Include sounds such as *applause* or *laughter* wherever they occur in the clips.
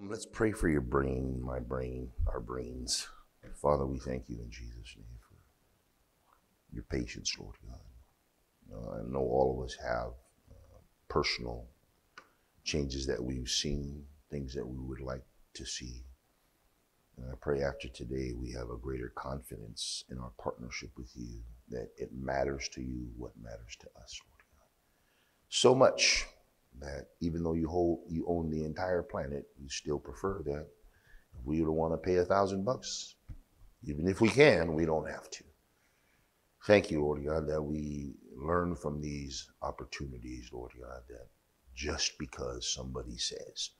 Let's pray for your brain, my brain, our brains. Father, we thank you in Jesus' name for your patience, Lord God. Uh, I know all of us have uh, personal changes that we've seen, things that we would like to see. And I pray after today we have a greater confidence in our partnership with you, that it matters to you what matters to us, Lord God. So much that even though you hold you own the entire planet, you still prefer that. If we don't want to pay a thousand bucks, even if we can, we don't have to. Thank you, Lord God, that we learn from these opportunities, Lord God, that just because somebody says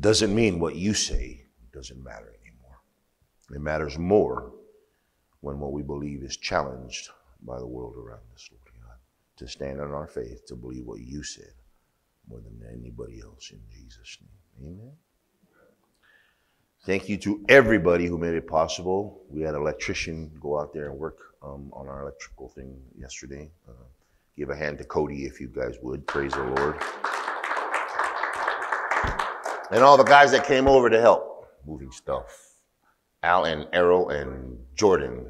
doesn't mean what you say doesn't matter anymore. It matters more when what we believe is challenged by the world around us, Lord God, to stand on our faith, to believe what you said more than anybody else in Jesus' name. Amen. Thank you to everybody who made it possible. We had an electrician go out there and work um, on our electrical thing yesterday. Uh, give a hand to Cody if you guys would. Praise the Lord. And all the guys that came over to help moving stuff. Al and Errol and Jordan.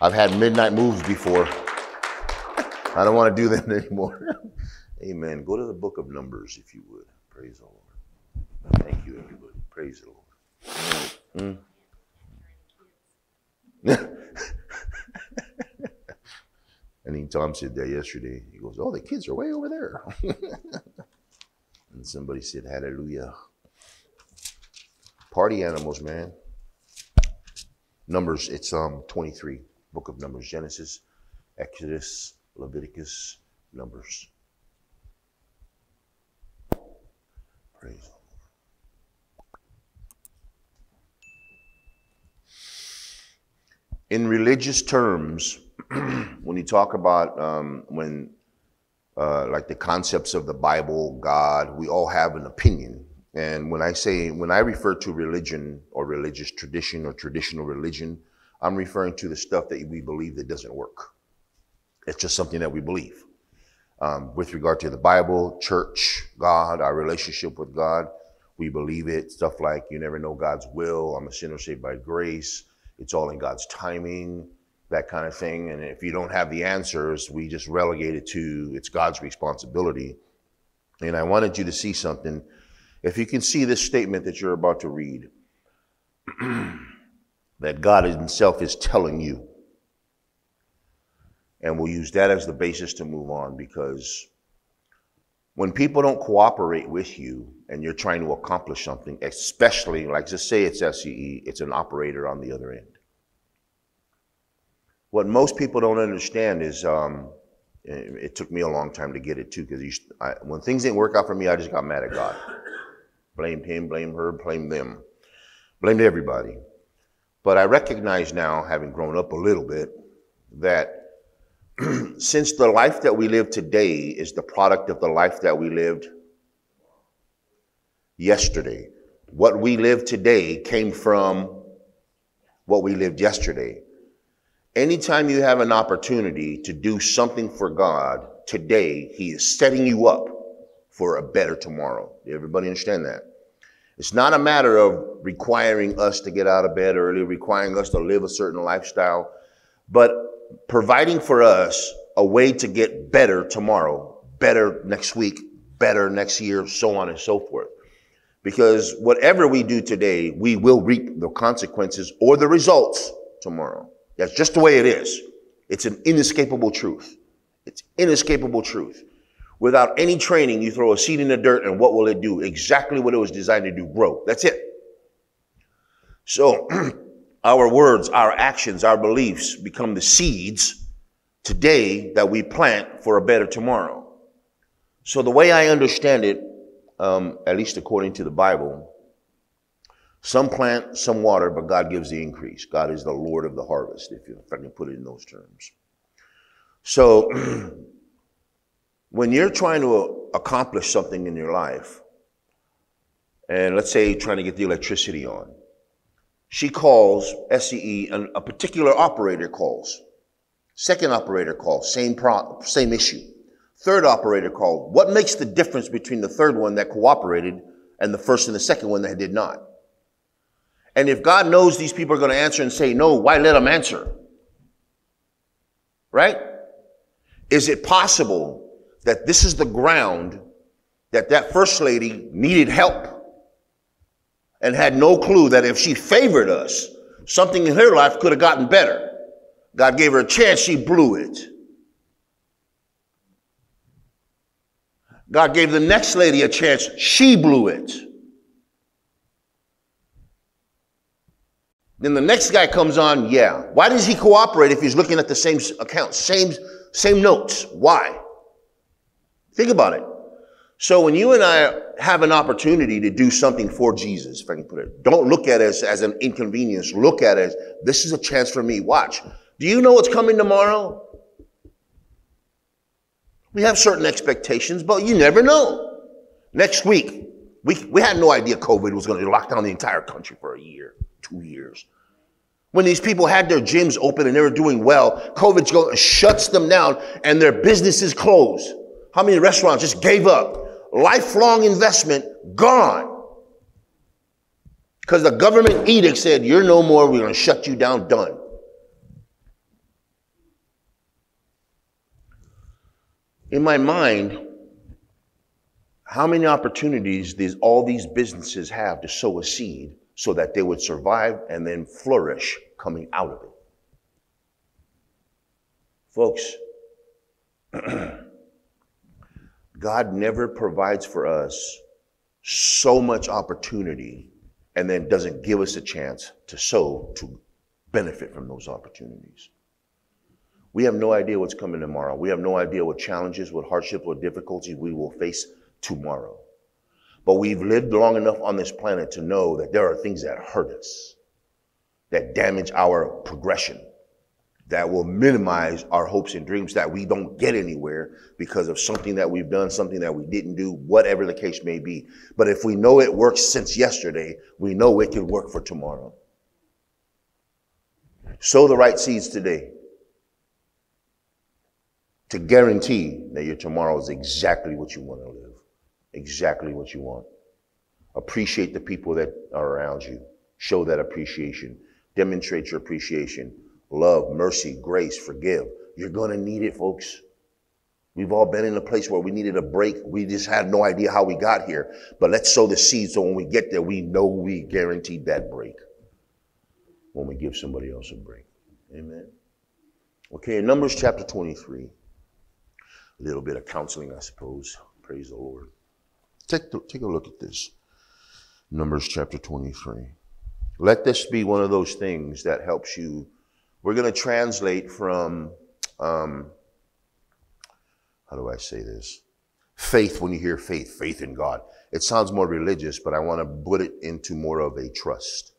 I've had midnight moves before. *laughs* I don't want to do them *laughs* anymore. Amen. Go to the book of Numbers if you would. Praise the Lord. Thank you, everybody. Praise the Lord. Mm. *laughs* and Tom said that yesterday. He goes, Oh, the kids are way over there. *laughs* and somebody said, Hallelujah. Party animals, man. Numbers, it's um 23. Book of Numbers, Genesis, Exodus, Leviticus, Numbers. Praise the Lord. In religious terms, *clears throat* when you talk about um, when uh, like the concepts of the Bible, God, we all have an opinion. And when I say, when I refer to religion or religious tradition or traditional religion, I'm referring to the stuff that we believe that doesn't work. It's just something that we believe um, with regard to the Bible, church, God, our relationship with God. We believe it. Stuff like you never know God's will. I'm a sinner saved by grace. It's all in God's timing, that kind of thing. And if you don't have the answers, we just relegate it to it's God's responsibility. And I wanted you to see something. If you can see this statement that you're about to read, *clears throat* that God Himself is telling you and we'll use that as the basis to move on because when people don't cooperate with you and you're trying to accomplish something, especially like just say it's SCE, it's an operator on the other end. What most people don't understand is um, it took me a long time to get it too because when things didn't work out for me, I just got mad at God. Blamed him, blamed her, blamed them, blamed everybody. But I recognize now, having grown up a little bit, that *clears throat* since the life that we live today is the product of the life that we lived yesterday, what we live today came from what we lived yesterday. Anytime you have an opportunity to do something for God today, He is setting you up for a better tomorrow. Everybody understand that? It's not a matter of requiring us to get out of bed early, requiring us to live a certain lifestyle, but providing for us a way to get better tomorrow, better next week, better next year, so on and so forth. Because whatever we do today, we will reap the consequences or the results tomorrow. That's just the way it is. It's an inescapable truth. It's inescapable truth. Without any training, you throw a seed in the dirt and what will it do? Exactly what it was designed to do, grow. That's it. So *clears throat* our words, our actions, our beliefs become the seeds today that we plant for a better tomorrow. So, the way I understand it, um, at least according to the Bible, some plant, some water, but God gives the increase. God is the Lord of the harvest, if, you, if I can put it in those terms. So, *clears throat* when you're trying to accomplish something in your life, and let's say trying to get the electricity on, she calls SCE, and a particular operator calls. Second operator calls, same same issue. Third operator called. What makes the difference between the third one that cooperated and the first and the second one that did not. And if God knows these people are going to answer and say no, why let them answer? Right? Is it possible that this is the ground that that first lady needed help and had no clue that if she favored us, something in her life could have gotten better? God gave her a chance, she blew it. God gave the next lady a chance, she blew it. Then the next guy comes on, yeah. Why does he cooperate if he's looking at the same account, same, same notes? Why? Think about it. So when you and I have an opportunity to do something for Jesus, if I can put it, don't look at it as, an inconvenience. Look at as this is a chance for me. Watch. Do you know what's coming tomorrow? We have certain expectations, but you never know. Next week, we, we had no idea COVID was going to lock down the entire country for a year, two years. When these people had their gyms open and they were doing well, COVID shuts them down and their businesses close. How many restaurants just gave up? Lifelong investment gone. Because the government edict said, you're no more, we're going to shut you down, done. in my mind, how many opportunities these, all these businesses have to sow a seed so that they would survive and then flourish coming out of it. Folks, *clears throat* God never provides for us so much opportunity and then doesn't give us a chance to sow to benefit from those opportunities. We have no idea what's coming tomorrow. We have no idea what challenges, what hardships, what difficulties we will face tomorrow. But we've lived long enough on this planet to know that there are things that hurt us, that damage our progression, that will minimize our hopes and dreams, that we don't get anywhere because of something that we've done, something that we didn't do, whatever the case may be. But if we know it works since yesterday, we know it can work for tomorrow. Sow the right seeds today to guarantee that your tomorrow is exactly what you want to live, exactly what you want. Appreciate the people that are around you. Show that appreciation. Demonstrate your appreciation. Love, mercy, grace, forgive. You're going to need it, folks. We've all been in a place where we needed a break. We just had no idea how we got here. But let's sow the seed so when we get there, we know we guaranteed that break when we give somebody else a break. Amen. Okay, Numbers chapter 23 a little bit of counseling, I suppose. Praise the Lord. Take, take a look at this. Numbers chapter 23. Let this be one of those things that helps you. We're going to translate from, um, how do I say this? Faith, when you hear faith, faith in God. It sounds more religious, but I want to put it into more of a trust.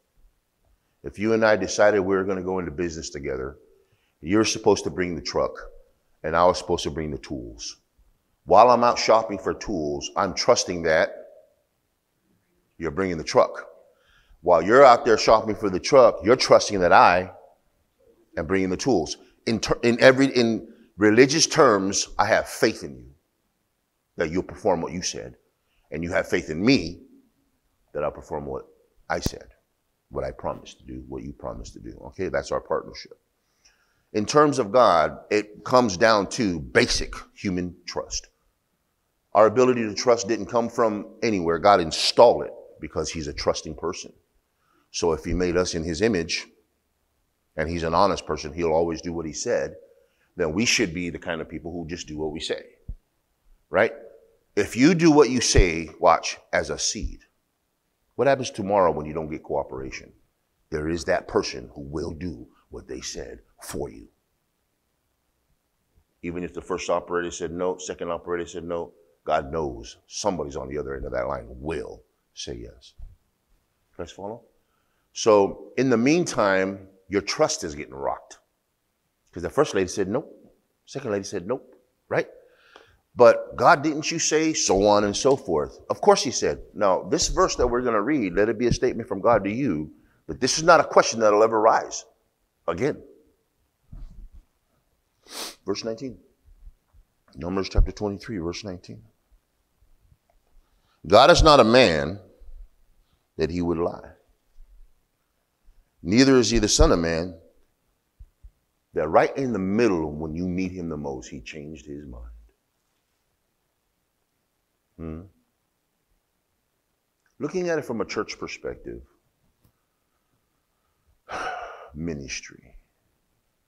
If you and I decided we were going to go into business together, you're supposed to bring the truck and I was supposed to bring the tools. While I'm out shopping for tools, I'm trusting that you're bringing the truck. While you're out there shopping for the truck, you're trusting that I am bringing the tools. In, ter- in every in religious terms, I have faith in you that you'll perform what you said, and you have faith in me that I'll perform what I said, what I promised to do, what you promised to do. Okay, that's our partnership in terms of God, it comes down to basic human trust. Our ability to trust didn't come from anywhere. God installed it because he's a trusting person. So if he made us in his image and he's an honest person, he'll always do what he said, then we should be the kind of people who just do what we say. Right? If you do what you say, watch, as a seed, what happens tomorrow when you don't get cooperation? There is that person who will do what they said for you. Even if the first operator said no, second operator said no, God knows somebody's on the other end of that line will say yes. Guys follow? So in the meantime, your trust is getting rocked. Because the first lady said nope. Second lady said nope, right? But God, didn't you say so on and so forth? Of course he said. Now, this verse that we're going to read, let it be a statement from God to you, but this is not a question that'll ever rise again. Verse 19. Numbers chapter 23, verse 19. God is not a man that he would lie. Neither is he the Son of Man that right in the middle, when you need him the most, he changed his mind. Hmm? Looking at it from a church perspective, *sighs* ministry.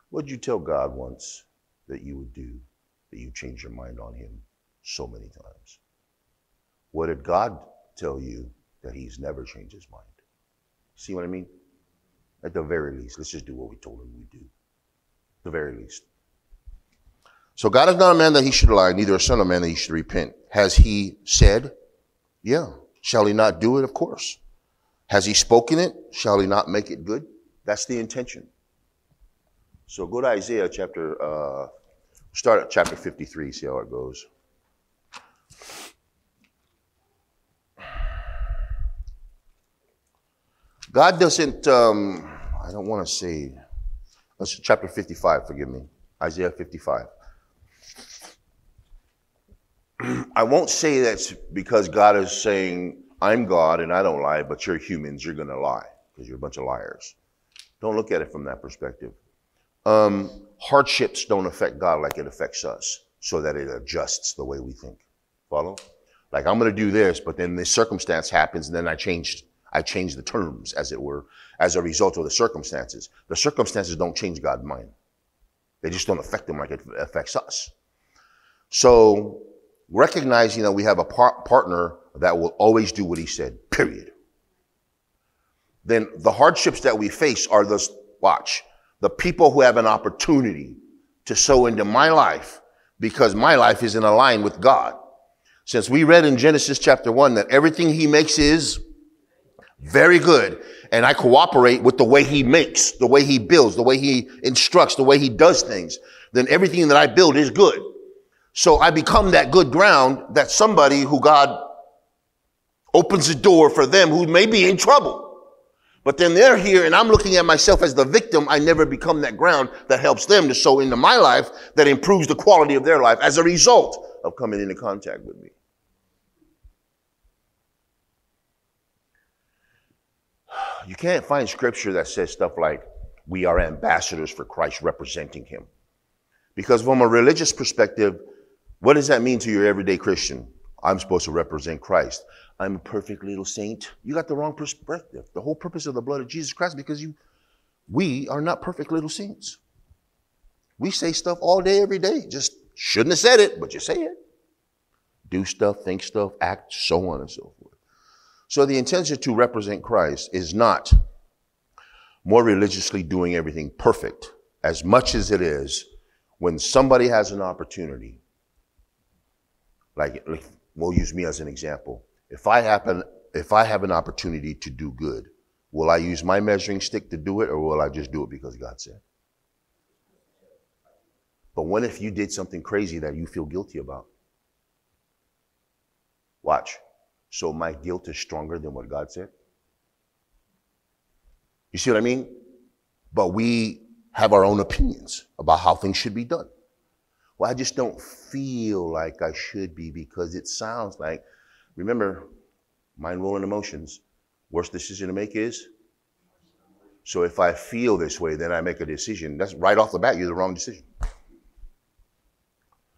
What did you tell God once that you would do that you changed your mind on him so many times? What did God tell you that he's never changed his mind? See what I mean? At the very least, let's just do what we told him we do. The very least. So God is not a man that he should lie, neither a son of man that he should repent. Has he said? Yeah. Shall he not do it? Of course. Has he spoken it? Shall he not make it good? That's the intention. So go to Isaiah chapter, uh, start at chapter 53, see how it goes. God doesn't, um, I don't want to say, that's chapter 55, forgive me. Isaiah 55. *clears throat* I won't say that's because God is saying, I'm God and I don't lie, but you're humans, you're going to lie because you're a bunch of liars. Don't look at it from that perspective. Um, hardships don't affect God like it affects us, so that it adjusts the way we think. Follow? Like I'm going to do this, but then this circumstance happens, and then I changed. I change the terms, as it were, as a result of the circumstances. The circumstances don't change God's mind. They just don't affect him like it affects us. So recognizing that we have a par- partner that will always do what he said, period. Then the hardships that we face are those, watch, the people who have an opportunity to sow into my life because my life is in line with God. Since we read in Genesis chapter one that everything he makes is very good. And I cooperate with the way he makes, the way he builds, the way he instructs, the way he does things. Then everything that I build is good. So I become that good ground that somebody who God opens the door for them who may be in trouble. But then they're here and I'm looking at myself as the victim. I never become that ground that helps them to sow into my life that improves the quality of their life as a result of coming into contact with me. You can't find scripture that says stuff like, we are ambassadors for Christ representing him. Because from a religious perspective, what does that mean to your everyday Christian? I'm supposed to represent Christ. I'm a perfect little saint. You got the wrong perspective. The whole purpose of the blood of Jesus Christ, because you, we are not perfect little saints. We say stuff all day, every day. Just shouldn't have said it, but you say it. Do stuff, think stuff, act, so on and so forth. So the intention to represent Christ is not more religiously doing everything perfect as much as it is when somebody has an opportunity like, we'll use me as an example. If I happen, if I have an opportunity to do good, will I use my measuring stick to do it, or will I just do it because God said? But what if you did something crazy that you feel guilty about? Watch. So my guilt is stronger than what God said? You see what I mean? But we have our own opinions about how things should be done. Well, I just don't feel like I should be because it sounds like, remember, mind, will, and emotions. Worst decision to make is? So if I feel this way, then I make a decision. That's right off the bat, you're the wrong decision.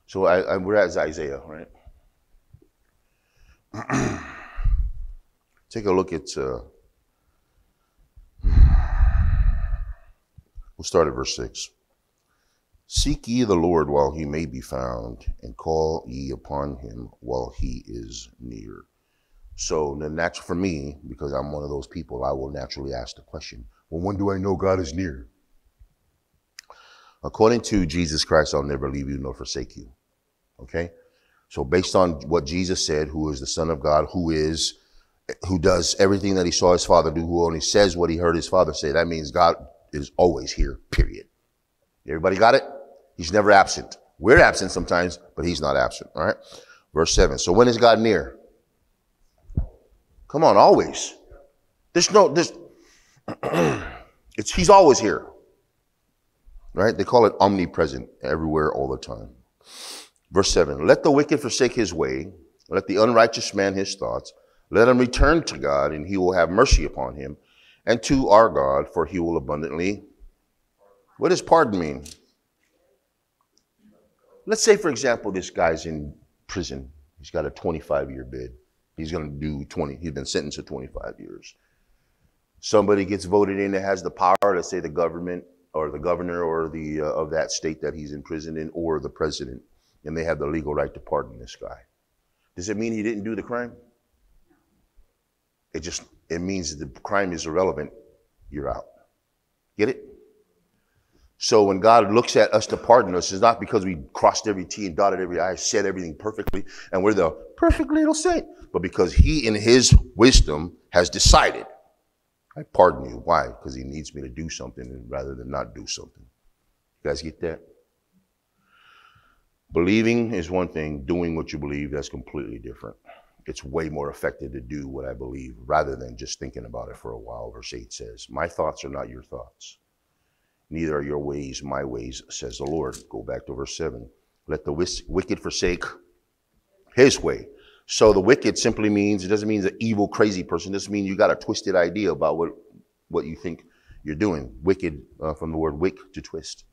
So I, I, we're at Isaiah, right? *clears throat* Take a look at, uh, *sighs* we'll start at verse 6. Seek ye the Lord while he may be found, and call ye upon him while he is near. So the natural for me, because I'm one of those people, I will naturally ask the question, well, when do I know God is near? According to Jesus Christ, I'll never leave you nor forsake you. Okay? So based on what Jesus said, who is the Son of God, who is who does everything that he saw his father do, who only says what he heard his father say, that means God is always here, period. Everybody got it? He's never absent. We're absent sometimes, but he's not absent. All right. Verse seven. So when is God near? Come on, always. There's no, this. *clears throat* it's, he's always here. Right? They call it omnipresent, everywhere, all the time. Verse seven. Let the wicked forsake his way. Let the unrighteous man his thoughts. Let him return to God, and he will have mercy upon him, and to our God, for he will abundantly. What does pardon mean? Let's say, for example, this guy's in prison. He's got a 25 year bid. He's going to do 20, he's been sentenced to 25 years. Somebody gets voted in that has the power, let's say the government or the governor or the uh, of that state that he's imprisoned in or the president, and they have the legal right to pardon this guy. Does it mean he didn't do the crime? It just it means the crime is irrelevant. You're out. Get it? So when God looks at us to pardon us, it's not because we crossed every T and dotted every I, said everything perfectly, and we're the perfect little saint, but because He, in His wisdom, has decided, I pardon you. Why? Because He needs me to do something rather than not do something. You guys get that? Believing is one thing, doing what you believe, that's completely different. It's way more effective to do what I believe rather than just thinking about it for a while. Verse 8 says, My thoughts are not your thoughts Neither are your ways my ways, says the Lord. Go back to verse 7. Let the wicked forsake his way. So the wicked simply means, it doesn't mean the evil, crazy person. This means you got a twisted idea about what, what you think you're doing. Wicked, uh, from the word wick, to twist.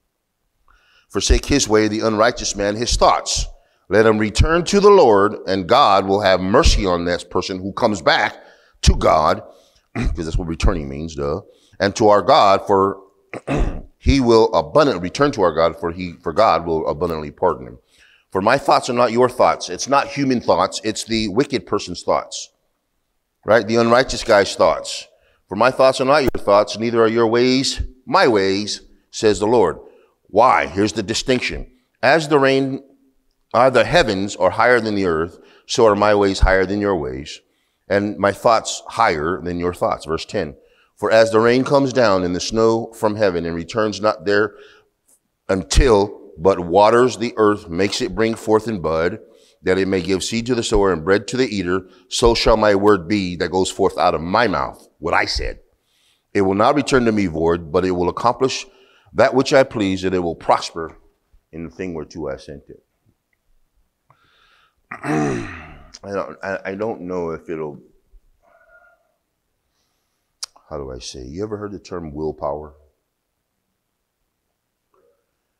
Forsake his way, the unrighteous man, his thoughts. Let him return to the Lord, and God will have mercy on this person who comes back to God, *clears throat* because that's what returning means, duh, and to our God, for *clears throat* he will abundantly return to our God, for he for God will abundantly pardon him. For my thoughts are not your thoughts. It's not human thoughts, it's the wicked person's thoughts. Right? The unrighteous guy's thoughts. For my thoughts are not your thoughts, neither are your ways my ways, says the Lord. Why? Here's the distinction. As the rain, uh, the heavens are higher than the earth, so are my ways higher than your ways, and my thoughts higher than your thoughts. Verse 10. For as the rain comes down and the snow from heaven and returns not there until but waters the earth, makes it bring forth in bud, that it may give seed to the sower and bread to the eater, so shall my word be that goes forth out of my mouth, what I said. It will not return to me void, but it will accomplish that which I please, and it will prosper in the thing whereto I sent it. *clears throat* I don't, I don't know if it'll how do I say? You ever heard the term willpower?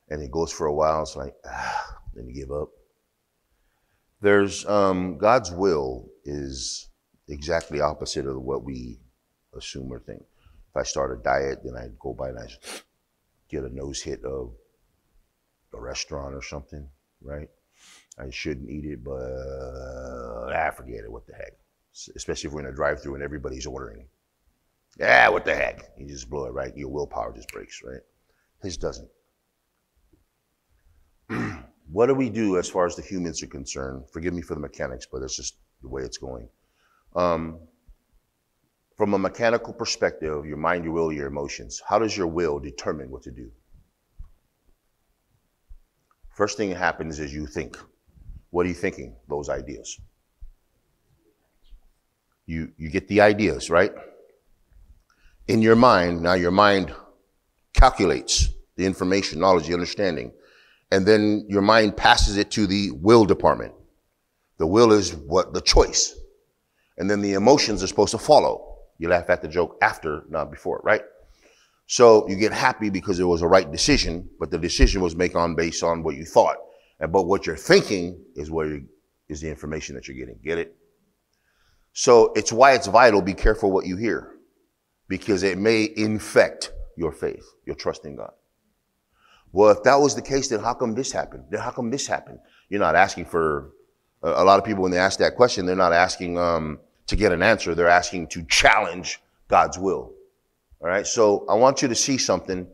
And it goes for a while. It's like, ah, then you give up. There's um, God's will is exactly opposite of what we assume or think. If I start a diet, then I go by and I get a nose hit of a restaurant or something, right? I shouldn't eat it, but I forget it. What the heck? Especially if we're in a drive-through and everybody's ordering. Yeah, what the heck? You just blow it, right? Your willpower just breaks, right? His doesn't. *clears throat* what do we do as far as the humans are concerned? Forgive me for the mechanics, but it's just the way it's going. Um, from a mechanical perspective, your mind, your will, your emotions, how does your will determine what to do? First thing that happens is you think. What are you thinking? Those ideas. You, you get the ideas, right? in your mind. Now, your mind calculates the information, knowledge, the understanding, and then your mind passes it to the will department. The will is what the choice, and then the emotions are supposed to follow. You laugh at the joke after, not before, right? So you get happy because it was a right decision, but the decision was made on based on what you thought. And but what you're thinking is what is the information that you're getting. Get it? So it's why it's vital. Be careful what you hear because it may infect your faith, your trust in God. Well, if that was the case, then how come this happened? Then how come this happened? You're not asking for a lot of people when they ask that question, they're not asking um, to get an answer. They're asking to challenge God's will. All right. So I want you to see something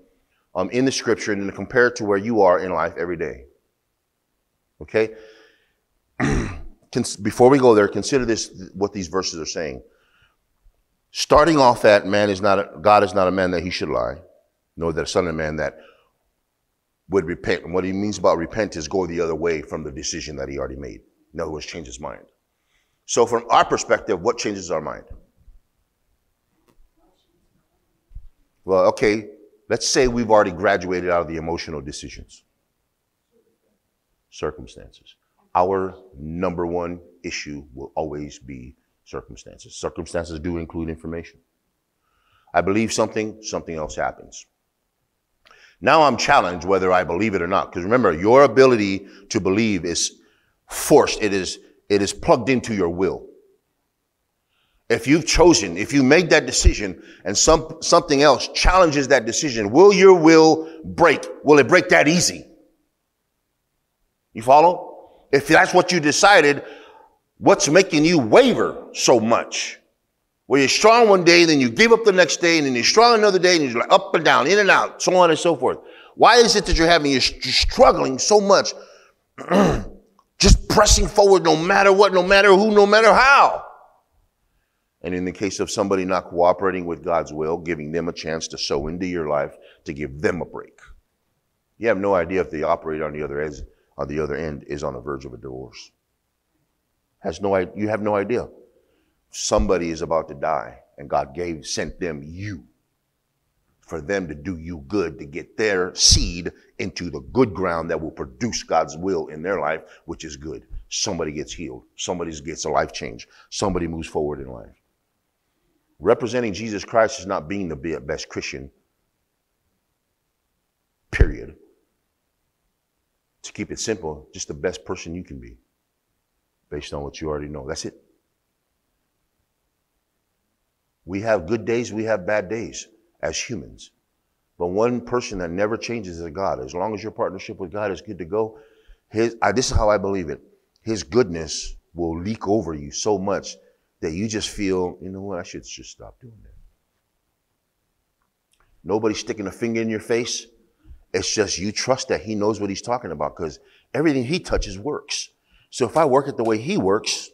um, in the scripture and compare it to where you are in life every day. Okay. *clears throat* Before we go there, consider this what these verses are saying. Starting off at man is not a, God is not a man that he should lie, nor that a son of man that would repent. And what he means about repent is go the other way from the decision that he already made. In other words, change his mind. So from our perspective, what changes our mind? Well, okay, let's say we've already graduated out of the emotional decisions. Circumstances. Our number one issue will always be circumstances. Circumstances do include information. I believe something, something else happens. Now I'm challenged whether I believe it or not. Because remember, your ability to believe is forced. It is, it is plugged into your will. If you've chosen, if you made that decision and some, something else challenges that decision, will your will break? Will it break that easy? You follow? If that's what you decided, what's making you waver so much? Well, you're strong one day, then you give up the next day, and then you're strong another day, and you're like up and down, in and out, so on and so forth. Why is it that you're having, you're struggling so much, *clears throat* pressing forward no matter what, no matter who, no matter how? And in the case of somebody not cooperating with God's will, giving them a chance to sow into your life, to give them a break. You have no idea if the operator on the other end, on the other end is on the verge of a divorce. Has no, you have no idea somebody is about to die and God gave, sent them you for them to do you good, to get their seed into the good ground that will produce God's will in their life, which is good. Somebody gets healed. Somebody gets a life change. Somebody moves forward in life. Representing Jesus Christ is not being the best Christian, period. To keep it simple, just the best person you can be based on what you already know. That's it. We have good days, we have bad days as humans. But one person that never changes is God. As long as your partnership with God is good to go, his, I, this is how I believe it. His goodness will leak over you so much that you just feel, you know what, I should just stop doing that. Nobody's sticking a finger in your face. It's just you trust that he knows what he's talking about because everything he touches works. So if I work it the way he works,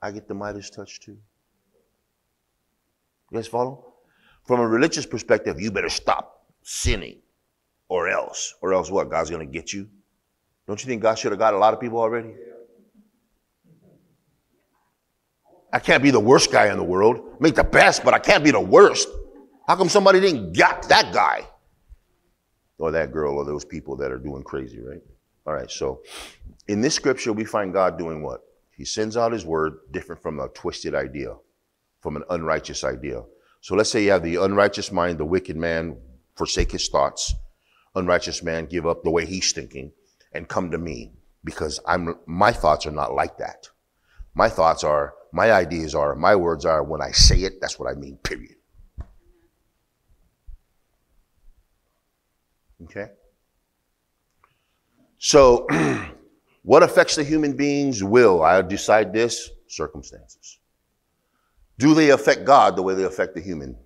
I get the Midas touch too. You guys follow? From a religious perspective, you better stop sinning or else. Or else what? God's going to get you? Don't you think God should have got a lot of people already? I can't be the worst guy in the world. Make the best, but I can't be the worst. How come somebody didn't got that guy? Or that girl or those people that are doing crazy, right? All right, so in this scripture, we find God doing what? He sends out his word different from a twisted idea from an unrighteous idea. So let's say you have the unrighteous mind, the wicked man forsake his thoughts, unrighteous man give up the way he's thinking and come to me because I'm my thoughts are not like that. My thoughts are, my ideas are, my words are when I say it, that's what I mean, period. Okay? So, *clears throat* what affects the human being's will? I decide this circumstances. Do they affect God the way they affect the human?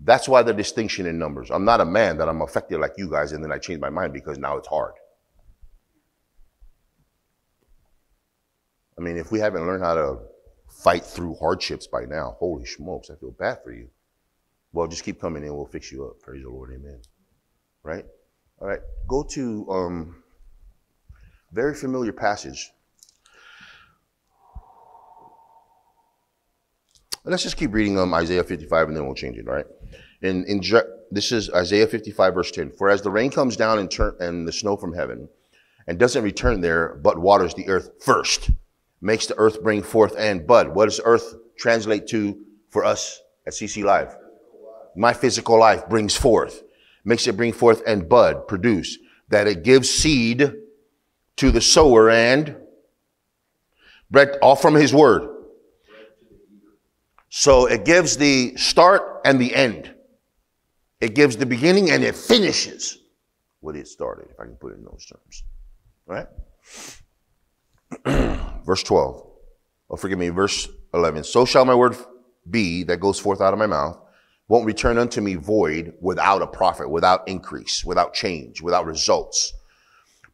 That's why the distinction in numbers. I'm not a man that I'm affected like you guys and then I change my mind because now it's hard. I mean, if we haven't learned how to fight through hardships by now, holy smokes, I feel bad for you. Well, just keep coming in, we'll fix you up. Praise the Lord, amen. Right? All right, go to um, very familiar passage, Let's just keep reading um, Isaiah 55 and then we'll change it, all right? In, in, this is Isaiah 55, verse 10. For as the rain comes down and, turn, and the snow from heaven, and doesn't return there, but waters the earth first, makes the earth bring forth and bud. What does earth translate to for us at CC Live? My physical life brings forth, makes it bring forth and bud, produce, that it gives seed to the sower and bread, all from his word. So it gives the start and the end. It gives the beginning and it finishes what it started, if I can put it in those terms. All right? *clears throat* verse 12. Oh, forgive me, verse 11. So shall my word be that goes forth out of my mouth, won't return unto me void without a profit, without increase, without change, without results.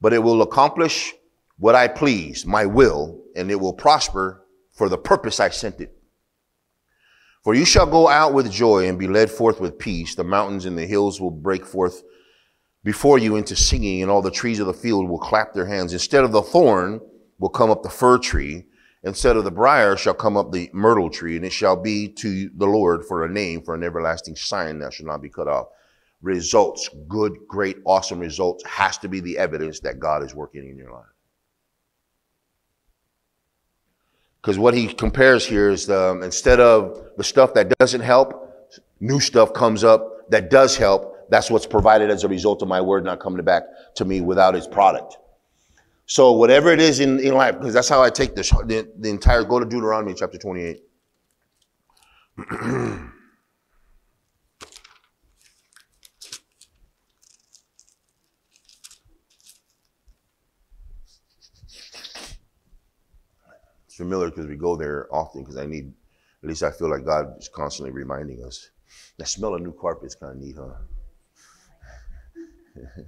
But it will accomplish what I please, my will, and it will prosper for the purpose I sent it. For you shall go out with joy and be led forth with peace. The mountains and the hills will break forth before you into singing, and all the trees of the field will clap their hands. Instead of the thorn will come up the fir tree. Instead of the brier shall come up the myrtle tree, and it shall be to the Lord for a name, for an everlasting sign that shall not be cut off. Results, good, great, awesome results, has to be the evidence that God is working in your life. Because what he compares here is um, instead of the stuff that doesn't help, new stuff comes up that does help. That's what's provided as a result of my word not coming back to me without its product. So whatever it is in, in life, because that's how I take this, the, the entire, go to Deuteronomy chapter 28. *clears throat* familiar because we go there often because I need, at least I feel like God is constantly reminding us. The smell of new carpet is kind of neat, huh? *laughs*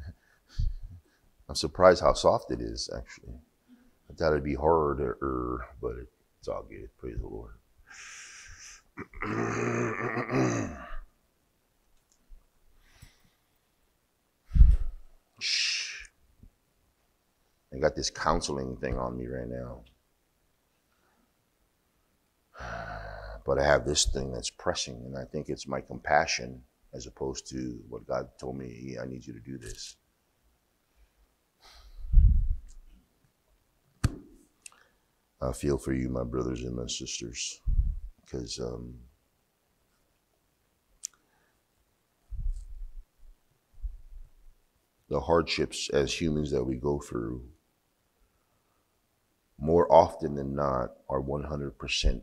I'm surprised how soft it is, actually. I thought it'd be harder, but it's all good. Praise the Lord. *clears throat* I got this counseling thing on me right now. *sighs* But I have this thing that's pressing, and I think it's my compassion as opposed to what God told me, I need you to do this. I feel for you, my brothers and my sisters, because um, the hardships as humans that we go through, more often than not, are 100%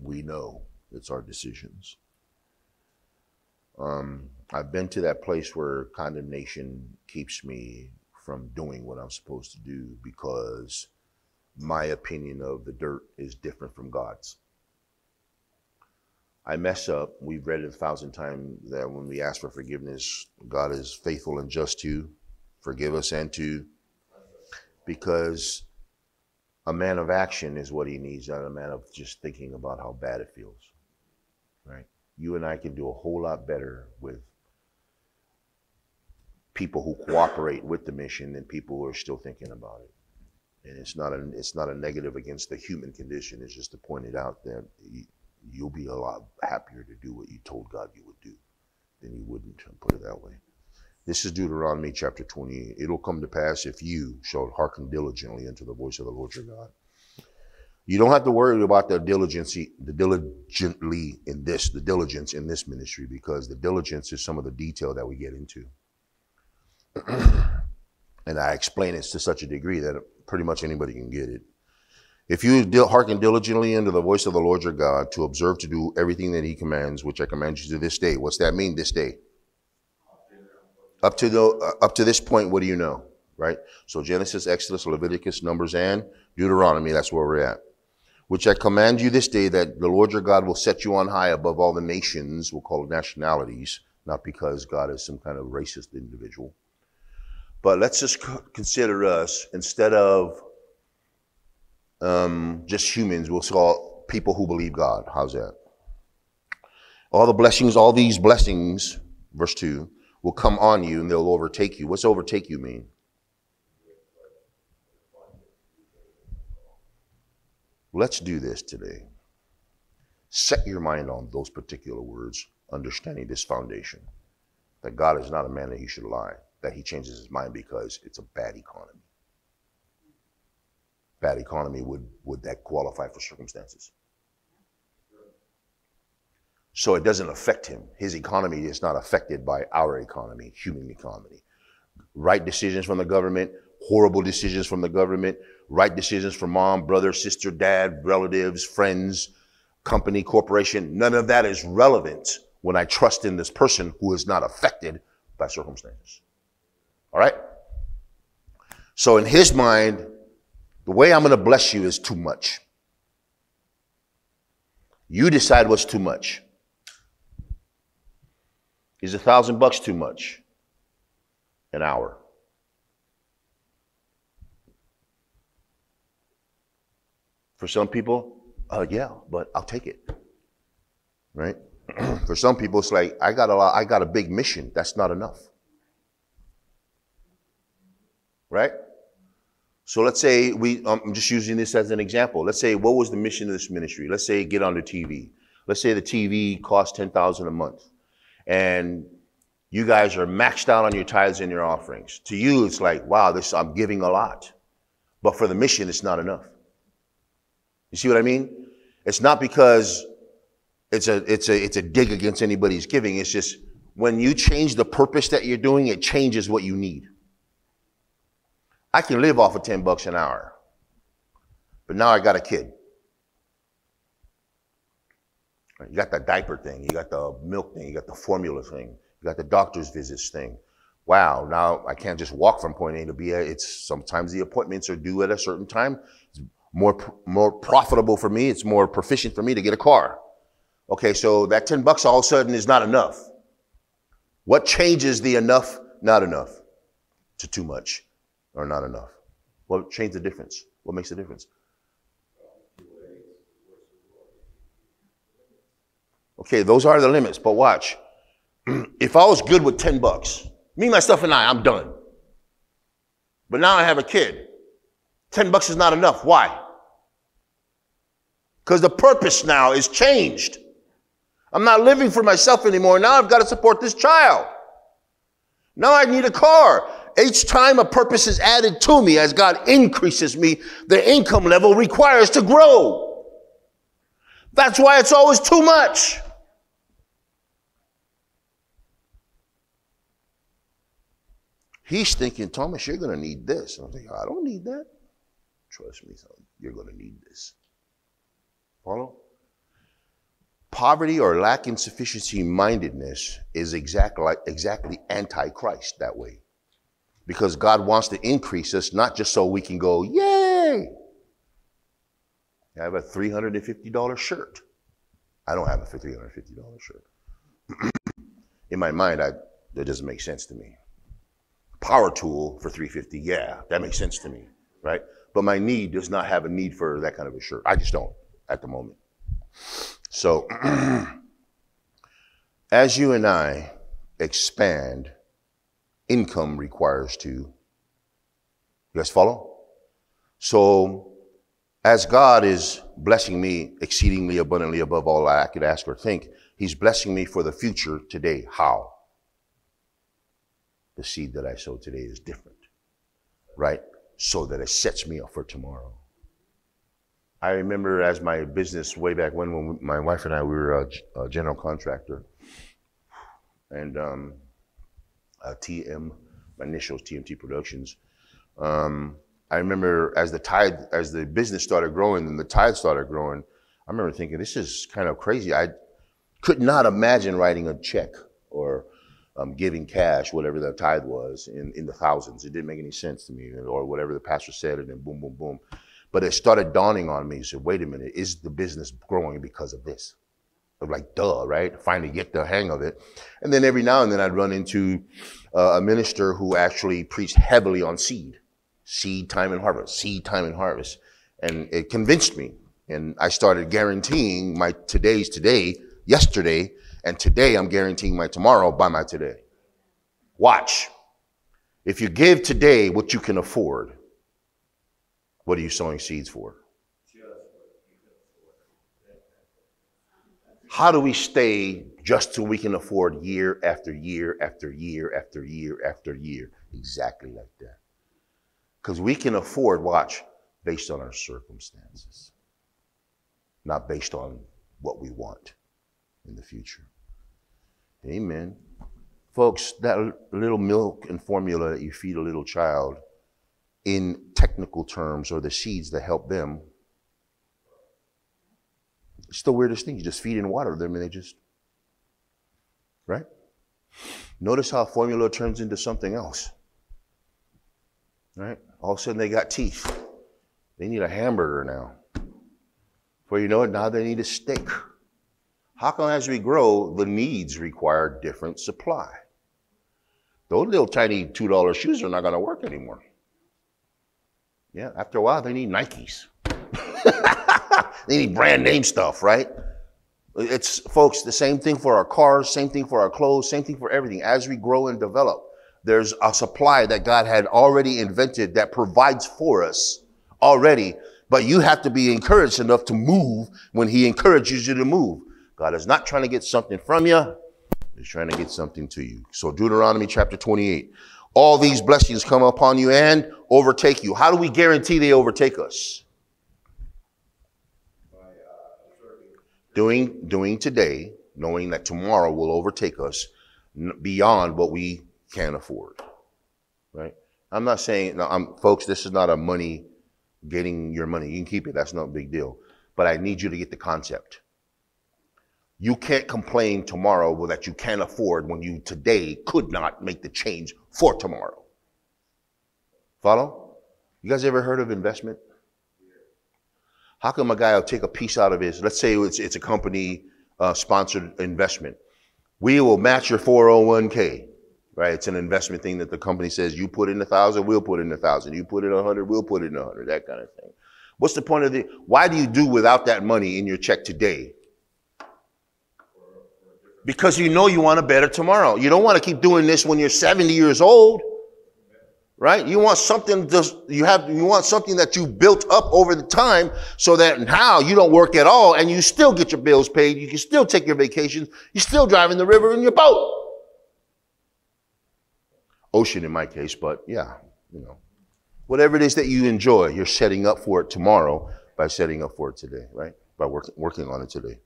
we know it's our decisions. Um, I've been to that place where condemnation keeps me from doing what I'm supposed to do because my opinion of the dirt is different from God's. I mess up. We've read it a thousand times that when we ask for forgiveness, God is faithful and just to forgive us and to, because a man of action is what he needs, not a man of just thinking about how bad it feels. Right? You and I can do a whole lot better with people who cooperate with the mission than people who are still thinking about it and it's not a it's not a negative against the human condition. It's just to point it out that you'll be a lot happier to do what you told God you would do than you wouldn't. Put it that way. This is Deuteronomy chapter 28. It'll come to pass if you shall hearken diligently unto the voice of the Lord your God. You don't have to worry about the diligence, the diligently in this, the diligence in this ministry, because the diligence is some of the detail that we get into. *clears throat* and I explain it to such a degree that pretty much anybody can get it. If you hearken diligently unto the voice of the Lord your God to observe to do everything that he commands, which I command you to this day. What's that mean, this day? Up to, the, uh, up to this point, what do you know? Right? So Genesis, Exodus, Leviticus, Numbers, and Deuteronomy, that's where we're at. Which I command you this day that the Lord your God will set you on high above all the nations, we'll call it nationalities, not because God is some kind of racist individual but let's just consider us instead of um, just humans, we'll call people who believe God. How's that? All the blessings, all these blessings, verse 2, will come on you and they'll overtake you. What's overtake you mean? Let's do this today. Set your mind on those particular words, understanding this foundation that God is not a man that he should lie that he changes his mind because it's a bad economy. Bad economy, would, would that qualify for circumstances? So it doesn't affect him. His economy is not affected by our economy, human economy. Right decisions from the government, horrible decisions from the government, right decisions from mom, brother, sister, dad, relatives, friends, company, corporation. None of that is relevant when I trust in this person who is not affected by circumstances. All right? So, in his mind, the way I'm going to bless you is too much. You decide what's too much. Is a thousand bucks too much? An hour. For some people, uh, yeah, but I'll take it. Right? *clears throat* For some people, it's like I got a lot, I got a big mission. That's not enough right? So let's say we, um, I'm just using this as an example. Let's say, what was the mission of this ministry? Let's say get on the TV. Let's say the TV costs 10000 a month. And you guys are maxed out on your tithes and your offerings. To you, it's like, wow, this I'm giving a lot. But for the mission, it's not enough. You see what I mean? It's not because it's a it's a it's a dig against anybody's giving. It's just when you change the purpose that you're doing, it changes what you need. I can live off of 10 bucks an hour. But now I got a kid. You got the diaper thing, you got the milk thing, you got the formula thing, you got the doctor's visits thing. Wow, now I can't just walk from point A to B. It's sometimes the appointments are due at a certain time. It's more more profitable for me. It's more proficient for me to get a car. Okay, so that 10 bucks all of a sudden is not enough. What changes the enough, not enough, to too much or not enough? What changes the difference? What makes the difference? Okay, those are the limits, but watch. *clears throat* if I was good with 10 bucks, me, myself, and I, I'm done. But now I have a kid. 10 bucks is not enough. Why? Because the purpose now is changed. I'm not living for myself anymore. Now I've got to support this child. Now I need a car. Each time a purpose is added to me as God increases me, the income level requires to grow. That's why it's always too much. He's thinking, Thomas, you're going to need this. And I'm thinking, I don't need that. Trust me, son, you're going to need this. Follow? Poverty or lack insufficiency mindedness is exactly, exactly anti-Christ that way. Because God wants to increase us, not just so we can go, yay! I have a $350 shirt. I don't have a $350 shirt. *clears throat* In my mind, I, that doesn't make sense to me power tool for 350 yeah that makes sense to me right? But my need does not have a need for that kind of a shirt. I just don't at the moment. So *clears throat* as you and i expand income requires to you guys follow? So as god is blessing me exceedingly abundantly above all i could ask or think he's blessing me for the future today. How the seed that I sow today is different, right? So that it sets me up for tomorrow. I remember as my business way back when, when my wife and I we were a, a general contractor, and um, TM, my initials TMT Productions. Um, I remember as the tithe, as the business started growing and the tithe started growing, I remember thinking, this is kind of crazy. I could not imagine writing a check or um, giving cash, whatever the tithe was, in, in the thousands. It didn't make any sense to me, or whatever the pastor said, and then boom, boom, boom. But it started dawning on me. So wait a minute, is the business growing because of this? I'm like, duh, right? Finally get the hang of it. And then every now and then I'd run into uh, a minister who actually preached heavily on seed, seed time and harvest, seed time and harvest. And it convinced me. And I started guaranteeing my today's today, yesterday, and today I'm guaranteeing my tomorrow by my today. Watch. If you give today what you can afford, what are you sowing seeds for? How do we stay just till we can afford year after year after year after year after year? Exactly like that. Because we can afford, watch, based on our circumstances, not based on what we want in the future. Amen. Folks, that little milk and formula that you feed a little child, in technical terms, are the seeds that help them. It's the weirdest thing. You just feed and water them and they just, right? Notice how formula turns into something else. Right? All of a sudden they got teeth. They need a hamburger now. For you know it, now they need a steak. How come as we grow, the needs require different supply? Those little tiny $2 shoes are not going to work anymore. Yeah, after a while, they need Nikes. *laughs* they need brand name stuff, right? It's, folks, the same thing for our cars, same thing for our clothes, same thing for everything. As we grow and develop, there's a supply that God had already invented that provides for us already. But you have to be encouraged enough to move when He encourages you to move. God is not trying to get something from you. He's trying to get something to you. So Deuteronomy chapter 28. All these blessings come upon you and overtake you. How do we guarantee they overtake us? By doing, doing today, knowing that tomorrow will overtake us beyond what we can afford. Right? I'm not saying, no, I'm, folks, this is not a money, getting your money. You can keep it, that's not a big deal. But I need you to get the concept. You can't complain tomorrow that you can't afford when you today could not make the change for tomorrow. Follow? You guys ever heard of investment? How come a guy will take a piece out of his, let's say it's, it's a company uh, sponsored investment. We will match your 401k, right? It's an investment thing that the company says you put in a thousand, we'll put in a thousand. You put in a hundred, we'll put in a hundred, that kind of thing. What's the point of the, why do you do without that money in your check today? Because you know you want a better tomorrow. You don't want to keep doing this when you're 70 years old right? You want something just you have you want something that you built up over the time so that now you don't work at all and you still get your bills paid. You can still take your vacations. You're still driving the river in your boat. Ocean in my case, but yeah, you know. Whatever it is that you enjoy, you're setting up for it tomorrow by setting up for it today, right? By working working on it today.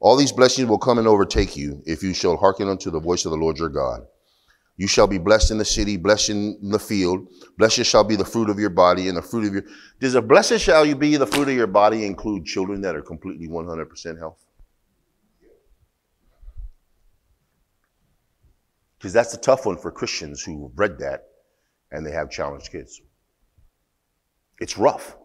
All these blessings will come and overtake you if you shall hearken unto the voice of the Lord your God. You shall be blessed in the city, blessed in the field. Blessed shall be the fruit of your body and the fruit of your. Does a blessed shall you be the fruit of your body include children that are completely 100% health? Because that's a tough one for Christians who read that and they have challenged kids. It's rough.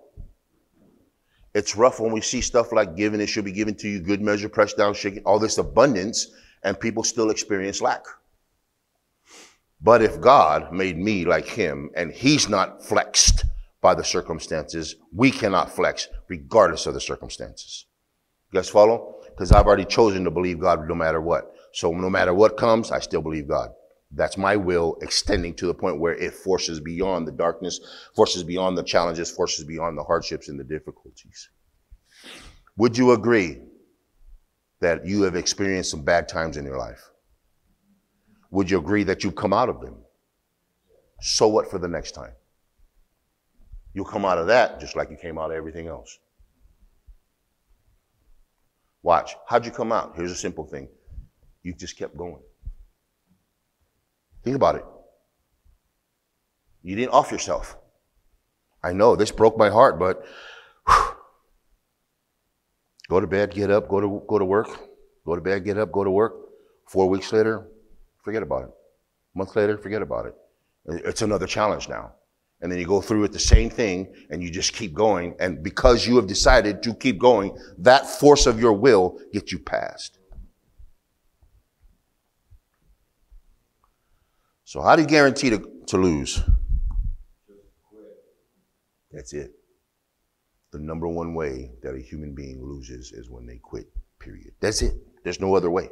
It's rough when we see stuff like giving, it should be given to you, good measure, pressed down, shaking, all this abundance, and people still experience lack. But if God made me like him and he's not flexed by the circumstances, we cannot flex regardless of the circumstances. You guys follow? Because I've already chosen to believe God no matter what. So no matter what comes, I still believe God. That's my will extending to the point where it forces beyond the darkness, forces beyond the challenges, forces beyond the hardships and the difficulties. Would you agree that you have experienced some bad times in your life? Would you agree that you've come out of them? So what for the next time? You'll come out of that just like you came out of everything else. Watch. How'd you come out? Here's a simple thing. You just kept going. Think about it. You didn't off yourself. I know this broke my heart, but whew. *sighs* go to bed, get up, go to go to work, go to bed, get up, go to work. Four weeks later, forget about it. A month later, forget about it. It's another challenge now. And then you go through it the same thing and you just keep going. And because you have decided to keep going, that force of your will gets you past. So, how do you guarantee to, to lose? That's it. The number one way that a human being loses is when they quit, period. That's it. There's no other way.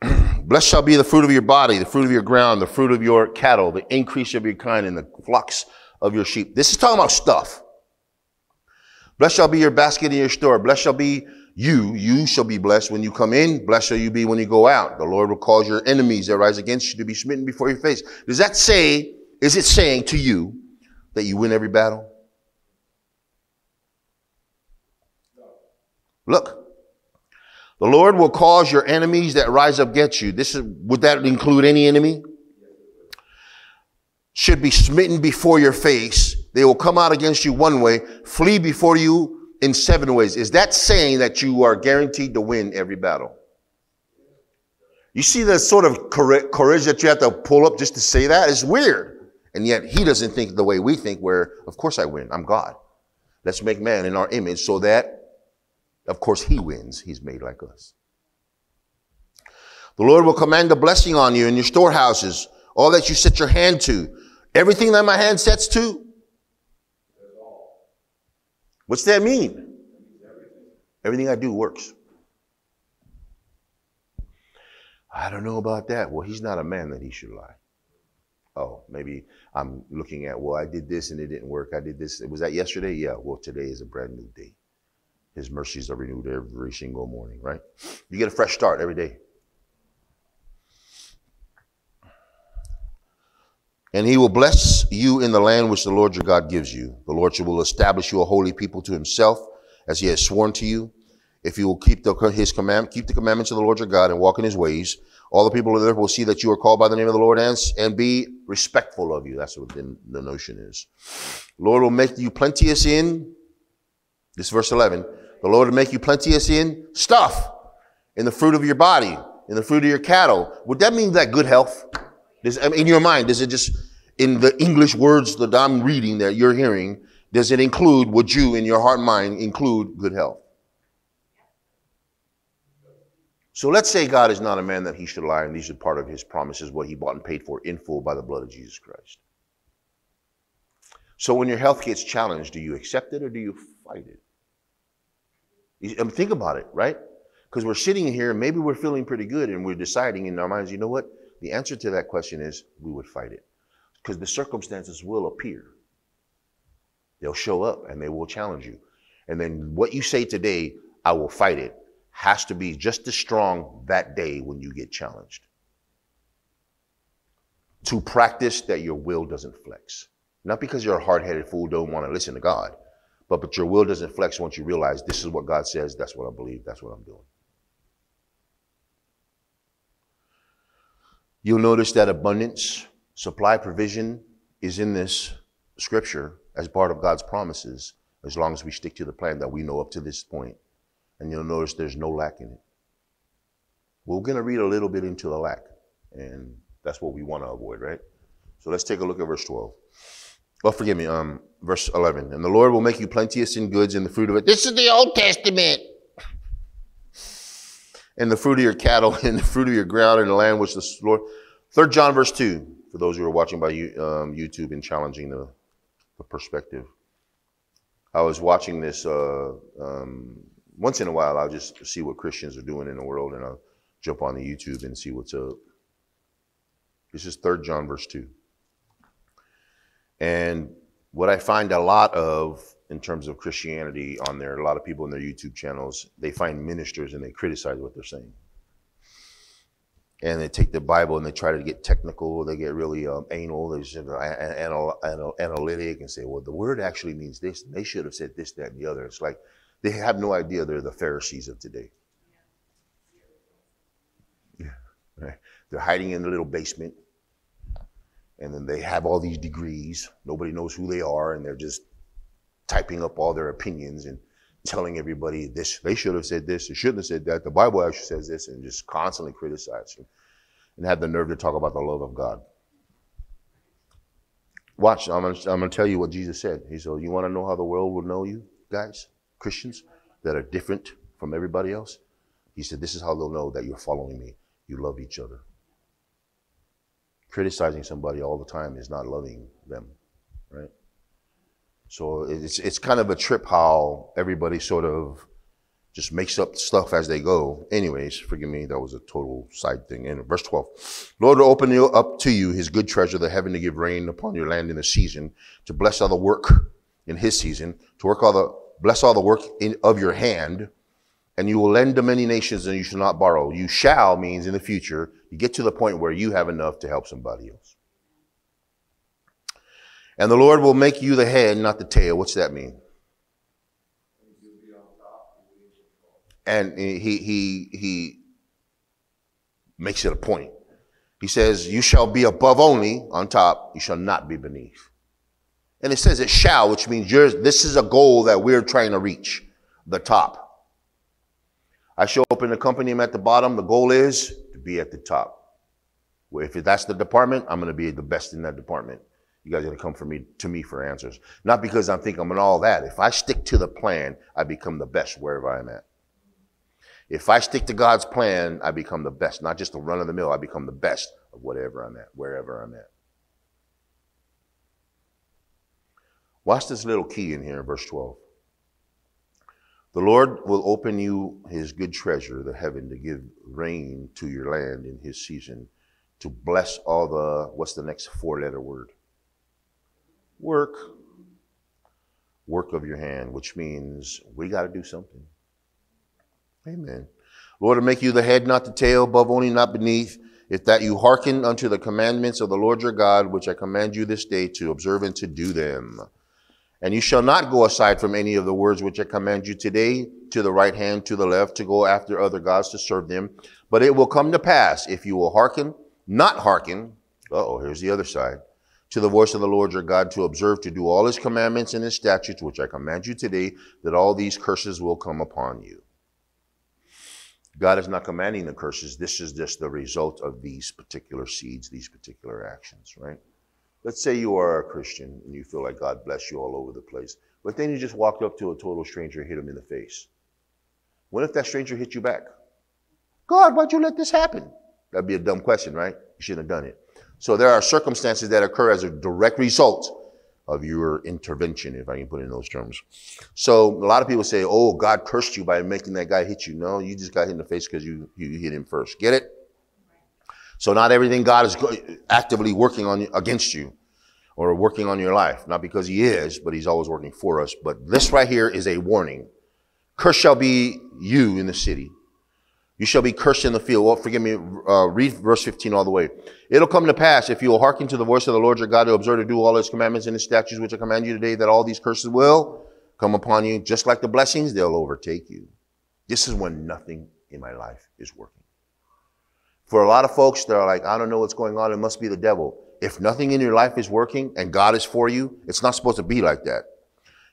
*clears throat* Blessed shall be the fruit of your body, the fruit of your ground, the fruit of your cattle, the increase of your kind, and the flocks of your sheep. This is talking about stuff. Blessed shall be your basket and your store. Blessed shall be you. You shall be blessed when you come in. Blessed shall you be when you go out. The Lord will cause your enemies that rise against you to be smitten before your face. Does that say, is it saying to you that you win every battle? Look, the Lord will cause your enemies that rise up against you. This is, would that include any enemy? Should be smitten before your face. They will come out against you one way, flee before you in seven ways. Is that saying that you are guaranteed to win every battle? You see the sort of courage that you have to pull up just to say that? It's weird. And yet he doesn't think the way we think, where, of course I win. I'm God. Let's make man in our image so that of course, he wins. He's made like us. The Lord will command a blessing on you in your storehouses, all that you set your hand to. Everything that my hand sets to. What's that mean? Everything I do works. I don't know about that. Well, he's not a man that he should lie. Oh, maybe I'm looking at, well, I did this and it didn't work. I did this. Was that yesterday? Yeah. Well, today is a brand new day. His mercies are renewed every single morning, right? You get a fresh start every day. And he will bless you in the land which the Lord your God gives you. The Lord will establish you a holy people to himself, as he has sworn to you. if you will keep the, his command, keep the commandments of the Lord your God and walk in his ways, all the people of the earth will see that you are called by the name of the Lord and, and be respectful of you. That's what the, the notion is. The Lord will make you plenteous in, this verse 11, the Lord will make you plenteous in stuff, in the fruit of your body, in the fruit of your cattle. Would that mean that good health? Does, in your mind, does it just, in the English words that I'm reading that you're hearing, does it include, would you in your heart and mind include good health? So let's say God is not a man that he should lie, and these are part of his promises, what he bought and paid for in full by the blood of Jesus Christ. So when your health gets challenged, do you accept it or do you fight it? I mean, think about it, right? Because we're sitting here, maybe we're feeling pretty good, and we're deciding in our minds, you know what? The answer to that question is we would fight it. Because the circumstances will appear. They'll show up and they will challenge you. And then what you say today, I will fight it, has to be just as strong that day when you get challenged. To practice that your will doesn't flex. Not because you're a hard headed fool, don't want to listen to God, but, but your will doesn't flex once you realize this is what God says, that's what I believe, that's what I'm doing. You'll notice that abundance, supply, provision is in this scripture as part of God's promises as long as we stick to the plan that we know up to this point. And you'll notice there's no lack in it. We're going to read a little bit into the lack, and that's what we want to avoid, right? So let's take a look at verse 12. Well, forgive me, um, verse 11. And the Lord will make you plenteous in goods and the fruit of it. This is the Old Testament. And the fruit of your cattle *laughs* and the fruit of your ground and the land which the Lord. Third John verse 2, for those who are watching by um, YouTube and challenging the the perspective. I was watching this uh, um, once in a while. I'll just see what Christians are doing in the world, and I'll jump on the YouTube and see what's up. This is Third John verse two, and what I find a lot of in terms of Christianity on there, a lot of people in their YouTube channels, they find ministers and they criticize what they're saying and they take the Bible and they try to get technical. They get really um, anal. They just anal, anal, analytic and say, "Well, the word actually means this. they should have said this, that, and the other." It's like they have no idea they're the Pharisees of today. Yeah, right. They're hiding in the little basement, and then they have all these degrees. Nobody knows who they are, and they're just typing up all their opinions and telling everybody this, they should have said this, they shouldn't have said that. The Bible actually says this, and just constantly criticizing and have the nerve to talk about the love of God. Watch, I'm going to tell you what Jesus said. He said, You want to know how the world will know you, guys, Christians, that are different from everybody else? He said, This is how they'll know that you're following me. You love each other. Criticizing somebody all the time is not loving them, right? So it's it's kind of a trip how everybody sort of just makes up stuff as they go. Anyways, forgive me, that was a total side thing. In verse 12, Lord will open up to you his good treasure, the heaven to give rain upon your land in the season, to bless all the work in his season, to work all the bless all the work in, of your hand, and you will lend to many nations and you shall not borrow. You shall means in the future, you get to the point where you have enough to help somebody else. And the Lord will make you the head, not the tail. What's that mean? And he he he makes it a point. He says, You shall be above only on top, you shall not be beneath. And it says it shall, which means yours, this is a goal that we're trying to reach, the top. I show up in the company, I'm at the bottom. The goal is to be at the top. If that's the department, I'm going to be the best in that department. You guys are to come for me to me for answers. Not because I'm thinking I'm all that. If I stick to the plan, I become the best wherever I'm at. If I stick to God's plan, I become the best. Not just the run of the mill, I become the best of whatever I'm at, wherever I'm at. Watch this little key in here, verse 12. The Lord will open you his good treasure, the heaven, to give rain to your land in his season, to bless all the, what's the next four letter word? Work. Work of your hand, which means we got to do something. Amen. Lord make you the head, not the tail, above only, not beneath. If that you hearken unto the commandments of the Lord your God, which I command you this day to observe and to do them. And you shall not go aside from any of the words which I command you today, to the right hand, to the left, to go after other gods to serve them. But it will come to pass, if you will hearken, not hearken, oh, here's the other side, to the voice of the Lord your God, to observe to do all his commandments and his statutes, which I command you today, that all these curses will come upon you. God is not commanding the curses. This is just the result of these particular seeds, these particular actions, right? Let's say you are a Christian and you feel like God bless you all over the place, but then you just walked up to a total stranger hit him in the face. What if that stranger hit you back? God, why'd you let this happen? That'd be a dumb question, right? You shouldn't have done it. So there are circumstances that occur as a direct result of your intervention, if I can put it in those terms. So a lot of people say, oh, God cursed you by making that guy hit you. No, you just got hit in the face because you, you hit him first. Get it? So not everything God is actively working on against you or working on your life. Not because he is, but he's always working for us. But this right here is a warning. Curse shall be you in the city. You shall be cursed in the field. Well, forgive me, uh, read verse 15 all the way. It'll come to pass if you will hearken to the voice of the Lord your God to observe to do all his commandments and his statutes which I command you today, that all these curses will come upon you. Just like the blessings, they'll overtake you. This is when nothing in my life is working. For a lot of folks, they're like, I don't know what's going on. It must be the devil. If nothing in your life is working and God is for you, it's not supposed to be like that.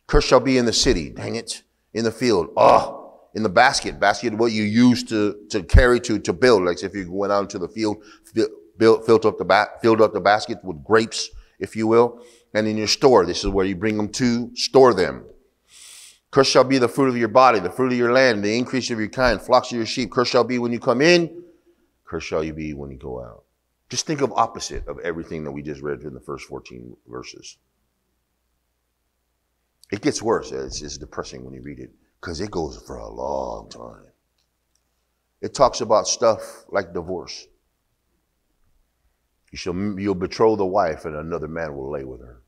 Curse shall be in the city. Dang it. In the field. Oh, in the basket. Basket, what you use to, to carry to, to build. Like if you went out into the field, build, filled up the ba- filled up the basket with grapes, if you will. And in your store, this is where you bring them to, store them. Curse shall be the fruit of your body, the fruit of your land, the increase of your kind, flocks of your sheep. Curse shall be when you come in, curse shall you be when you go out. Just think of opposite of everything that we just read in the first 14 verses. It gets worse. It's, it's depressing when you read it because it goes for a long time. It talks about stuff like divorce. You shall, you'll betroth the wife, and another man will lay with her.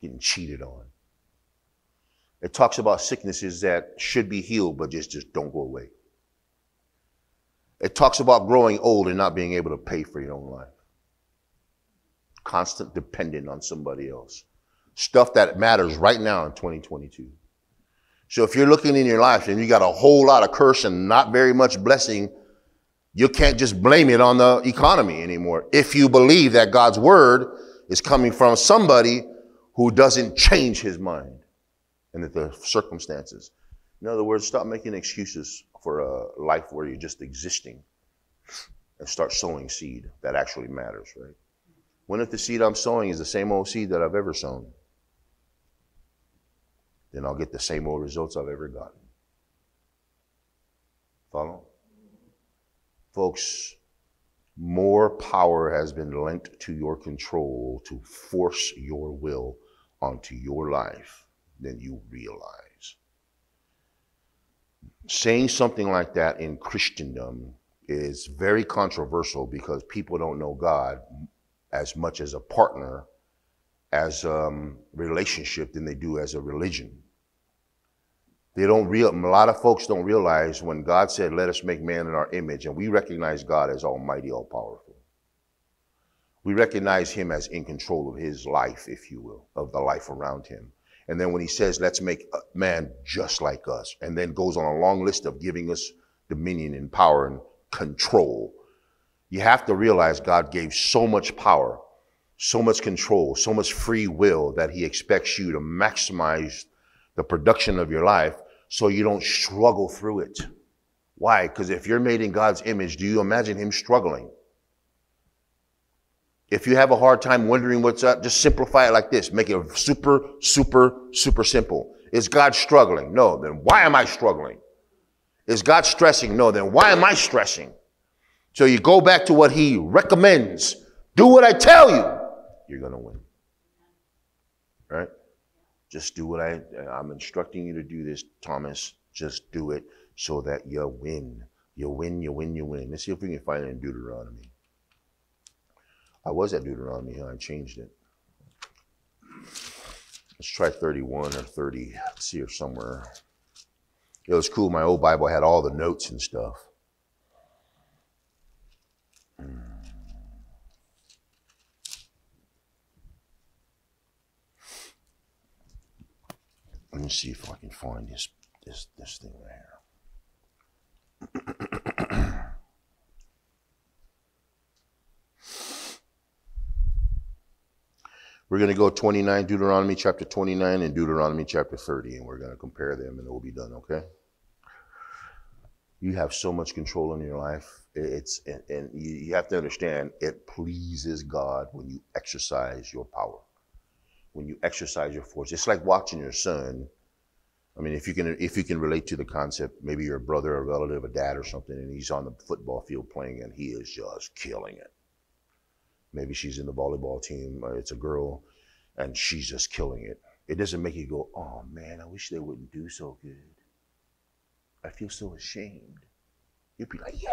Getting cheated on. It talks about sicknesses that should be healed, but just, just don't go away. It talks about growing old and not being able to pay for your own life. Constant dependent on somebody else. Stuff that matters right now in 2022. So if you're looking in your life and you got a whole lot of curse and not very much blessing, you can't just blame it on the economy anymore. If you believe that God's word is coming from somebody who doesn't change his mind and that the circumstances. In other words, stop making excuses for a life where you're just existing and start sowing seed that actually matters, right? When if the seed I'm sowing is the same old seed that I've ever sown? Then I'll get the same old results I've ever gotten. Follow? Folks, more power has been lent to your control to force your will onto your life than you realize. Saying something like that in Christendom is very controversial because people don't know God as much as a partner, as a um, relationship than they do as a religion. They don't real, a lot of folks don't realize when God said, let us make man in our image, and we recognize God as almighty, all powerful. We recognize him as in control of his life, if you will, of the life around him. And then when he says, let's make uh, man just like us, and then goes on a long list of giving us dominion and power and control, you have to realize God gave so much power, so much control, so much free will that he expects you to maximize the production of your life so you don't struggle through it. Why? Because if you're made in God's image, do you imagine Him struggling? If you have a hard time wondering what's up, just simplify it like this. Make it super, super, super simple. Is God struggling? No. Then why am I struggling? Is God stressing? No. Then why am I stressing? So you go back to what He recommends. Do what I tell you. You're going to win. Just do what I, I'm instructing you to do this, Thomas. Just do it so that you win. You win, you win, you win. Let's see if we can find it in Deuteronomy. I was at Deuteronomy, I changed it. Let's try 31 or 30. Let's see if somewhere. It was cool. My old Bible had all the notes and stuff. Hmm. Let me see if I can find this this this thing right here. *clears throat* We're going to go 29, Deuteronomy chapter 29 and Deuteronomy chapter 30, and we're going to compare them and it will be done, okay? You have so much control in your life. It's and, and you have to understand it pleases God when you exercise your power, when you exercise your force. It's like watching your son. I mean, if you can if you can relate to the concept, maybe your brother, a relative, a dad, or something, and he's on the football field playing, and he is just killing it Maybe she's in the volleyball team. Uh, it's a girl, and she's just killing it. It doesn't make you go, "Oh man, I wish they wouldn't do so good." I feel so ashamed. You'd be like, "Yeah,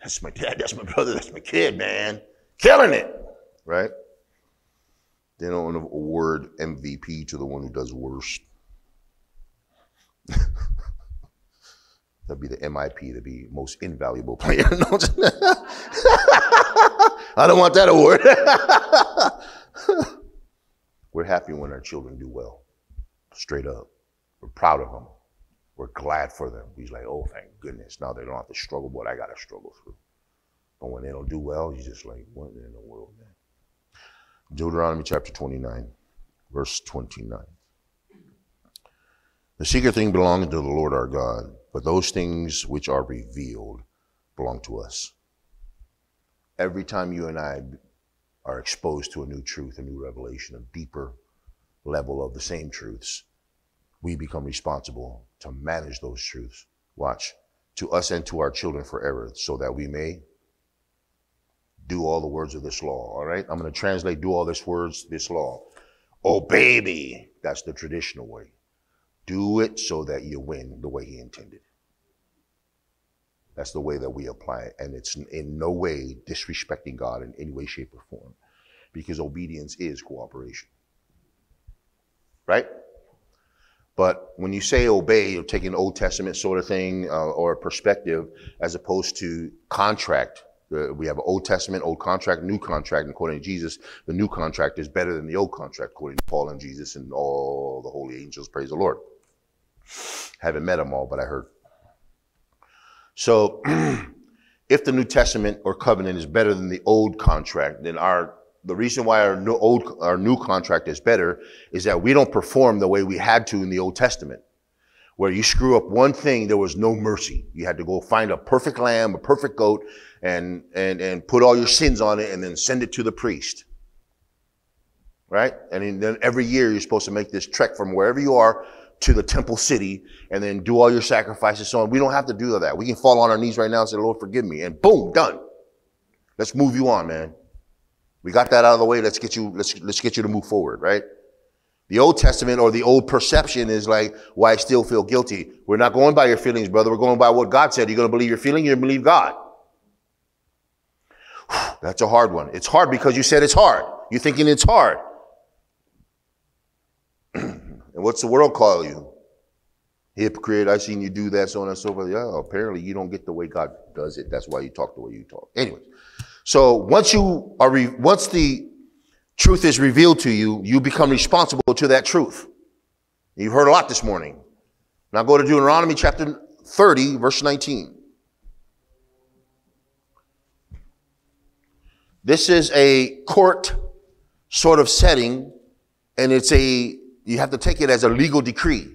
that's my dad. That's my brother. That's my kid, man, killing it." Right? They don't award MVP to the one who does worst. *laughs* That'd be the MIP, to be most invaluable player. *laughs* *laughs* I don't want that award. We're happy when our children do well, straight up. We're proud of them. We're glad for them. He's like, oh, thank goodness. Now they don't have to struggle what I got to struggle through. But when they don't do well, you're just like, what in the world, man? Deuteronomy chapter 29, verse 29. The secret thing belongs to the Lord our God, but those things which are revealed belong to us every time you and I are exposed to a new truth, a new revelation, a deeper level of the same truths, we become responsible to manage those truths. Watch, to us and to our children forever, so that we may do all the words of this law. All right? I'm going to translate do all this words, this law. Obey me. That's the traditional way. Do it so that you win the way he intended. That's the way that we apply it. And it's in no way disrespecting God in any way, shape, or form. Because obedience is cooperation. Right? But when you say obey, you're taking Old Testament sort of thing uh, or perspective as opposed to contract. We have an Old Testament, Old contract, New contract. And according to Jesus, the new contract is better than the old contract, according to Paul and Jesus and all the holy angels. Praise the Lord. Haven't met them all, but I heard so *clears throat* if the New Testament or covenant is better than the old contract, then our the reason why our new, old our new contract is better is that we don't perform the way we had to in the Old Testament. Where you screw up one thing, there was no mercy. You had to go find a perfect lamb, a perfect goat, and and and put all your sins on it, and then send it to the priest. Right? And then every year you're supposed to make this trek from wherever you are to the temple city and then do all your sacrifices so on. We don't have to do that. We can fall on our knees right now and say, Lord, forgive me. And boom, done. Let's move you on, man. We got that out of the way. Let's get you, let's, let's get you to move forward, right? The Old Testament or the old perception is like, why well, I still feel guilty. We're not going by your feelings, brother. We're going by what God said. You're going to believe your feeling. You're going to believe God. That's a hard one. It's hard because you said it's hard. You're thinking it's hard. *clears throat* And what's the world call you? Hypocrite, I seen you do that, so on and so forth. Yeah, apparently you don't get the way God does it. That's why you talk the way you talk. Anyway, so once you are, re- once the truth is revealed to you, you become responsible to that truth. You've heard a lot this morning. Now go to Deuteronomy chapter 30, verse 19. This is a court sort of setting, and it's a you have to take it as a legal decree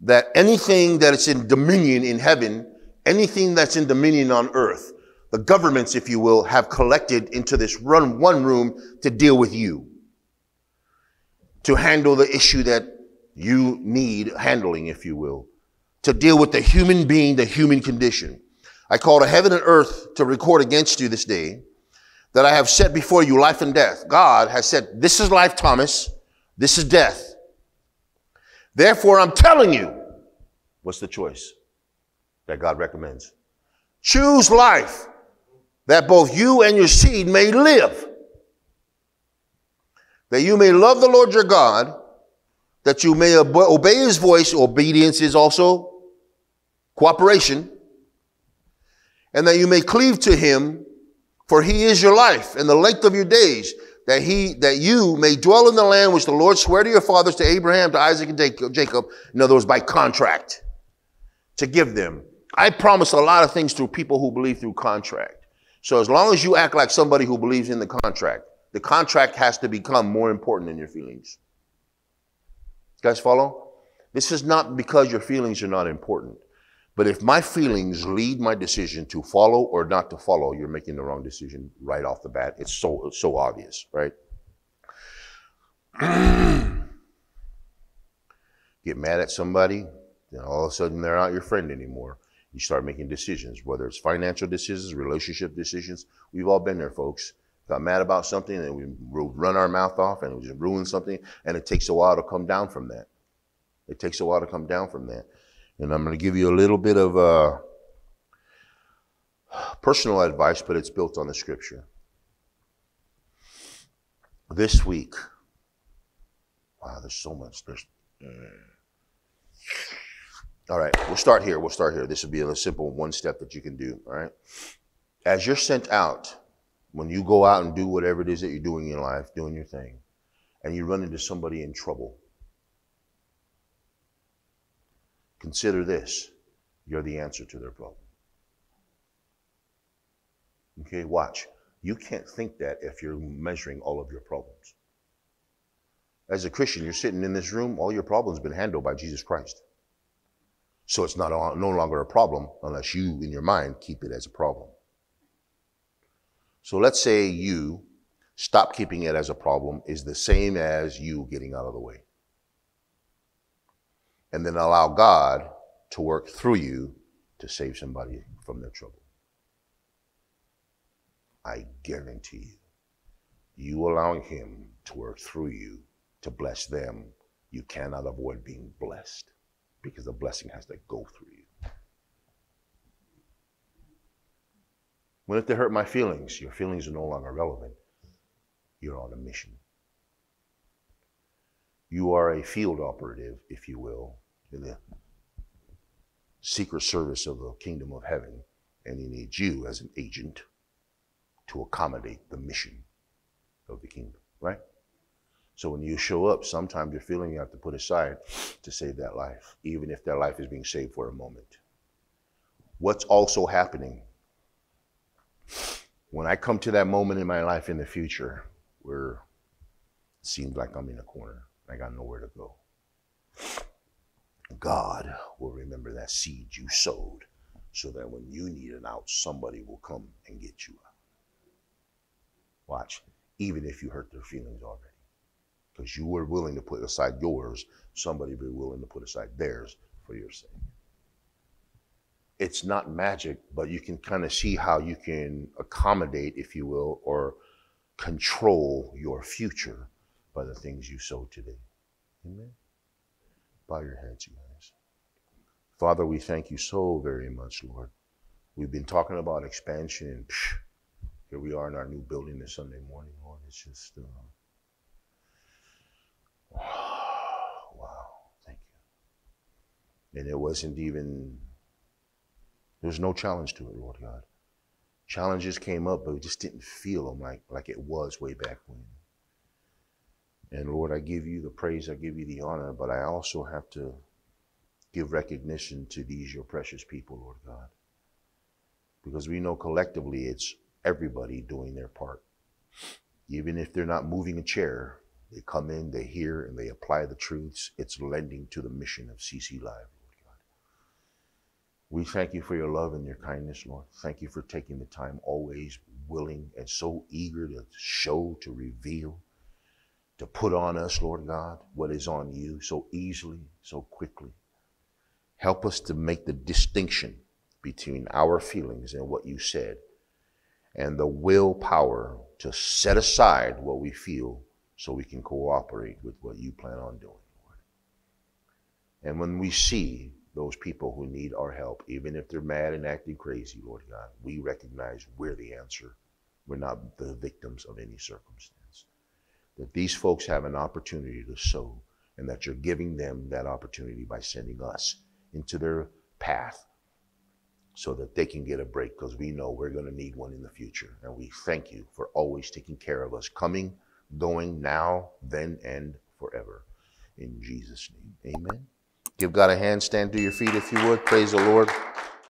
that anything that is in dominion in heaven, anything that's in dominion on earth, the governments, if you will, have collected into this run one room to deal with you, to handle the issue that you need handling, if you will, to deal with the human being, the human condition. I call to heaven and earth to record against you this day that I have set before you life and death. God has said, this is life, Thomas. This is death. Therefore, I'm telling you, what's the choice that God recommends? Choose life that both you and your seed may live. That you may love the Lord your God, that you may obey his voice. Obedience is also cooperation. And that you may cleave to him, for he is your life and the length of your days that he that you may dwell in the land which the Lord sware to your fathers, to Abraham, to Isaac, and Jacob. In other words, by contract, to give them. I promise a lot of things through people who believe through contract. So as long as you act like somebody who believes in the contract, the contract has to become more important than your feelings. You guys follow? This is not because your feelings are not important. But if my feelings lead my decision to follow or not to follow, you're making the wrong decision right off the bat. It's so so obvious, right? *clears throat* Get mad at somebody, then all of a sudden they're not your friend anymore. You start making decisions, whether it's financial decisions, relationship decisions. We've all been there, folks. Got mad about something and we run our mouth off and we just ruin something, and it takes a while to come down from that. It takes a while to come down from that. And I'm going to give you a little bit of uh, personal advice, but it's built on the scripture. This week, wow, there's so much. There's, all right, we'll start here. We'll start here. This will be a simple one step that you can do. All right. As you're sent out, when you go out and do whatever it is that you're doing in life, doing your thing, and you run into somebody in trouble, Consider this you're the answer to their problem. Okay, watch. You can't think that if you're measuring all of your problems. As a Christian, you're sitting in this room, all your problems been handled by Jesus Christ. So it's not no longer a problem unless you, in your mind, keep it as a problem. So let's say you stop keeping it as a problem is the same as you getting out of the way and then allow God to work through you to save somebody from their trouble. I guarantee you, you allowing Him to work through you to bless them, you cannot avoid being blessed because the blessing has to go through you. When if they hurt my feelings, your feelings are no longer relevant. You're on a mission. You are a field operative, if you will, in the secret service of the kingdom of heaven, and he needs you as an agent to accommodate the mission of the kingdom, right? So when you show up, sometimes you're feeling you have to put aside to save that life, even if that life is being saved for a moment. What's also happening when I come to that moment in my life in the future where it seems like I'm in a corner, I got nowhere to go. God will remember that seed you sowed so that when you need an out, somebody will come and get you out. Watch, even if you hurt their feelings already. Because you were willing to put aside yours, somebody be willing to put aside theirs for your sake. It's not magic, but you can kind of see how you can accommodate, if you will, or control your future by the things you sow today. Amen. Bow your heads, you guys. Father, we thank you so very much, Lord. We've been talking about expansion, and here we are in our new building this Sunday morning, Lord. It's just, uh, *sighs* wow, thank you. And it wasn't even, there was no challenge to it, Lord God. Challenges came up, but we just didn't feel them like, like it was way back when. And Lord, I give you the praise, I give you the honor, but I also have to give recognition to these, your precious people, Lord God. Because we know collectively it's everybody doing their part. Even if they're not moving a chair, they come in, they hear, and they apply the truths. It's lending to the mission of CC Live, Lord God. We thank you for your love and your kindness, Lord. Thank you for taking the time, always willing and so eager to show, to reveal to put on us, Lord God, what is on you so easily, so quickly. Help us to make the distinction between our feelings and what you said and the willpower to set aside what we feel so we can cooperate with what you plan on doing, Lord. And when we see those people who need our help, even if they're mad and acting crazy, Lord God, we recognize we're the answer. We're not the victims of any circumstance that these folks have an opportunity to sow and that you're giving them that opportunity by sending us into their path so that they can get a break because we know we're going to need one in the future. And we thank you for always taking care of us, coming going now, then, and forever. In Jesus' name, amen. Give God a hand, stand to your feet if you would. Praise the Lord.